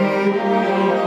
Música